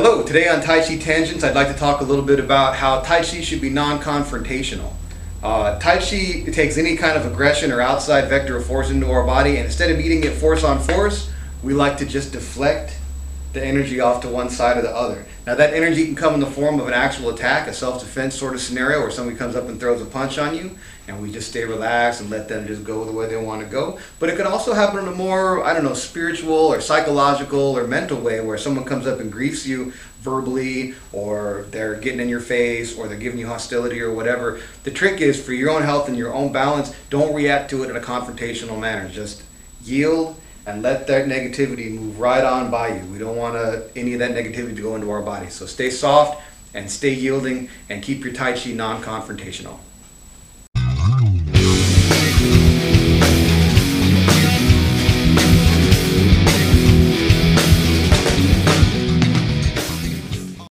Hello, today on Tai Chi Tangents, I'd like to talk a little bit about how Tai Chi should be non confrontational. Uh, tai Chi takes any kind of aggression or outside vector of force into our body, and instead of meeting it force on force, we like to just deflect the energy off to one side or the other. Now, that energy can come in the form of an actual attack, a self defense sort of scenario where somebody comes up and throws a punch on you, and we just stay relaxed and let them just go the way they want to go. But it could also happen in a more, I don't know, spiritual or psychological or mental way where someone comes up and griefs you verbally, or they're getting in your face, or they're giving you hostility or whatever. The trick is for your own health and your own balance, don't react to it in a confrontational manner. Just yield and let that negativity move right on by you. We don't want any of that negativity to go into our body. So stay soft and stay yielding and keep your Tai Chi non confrontational.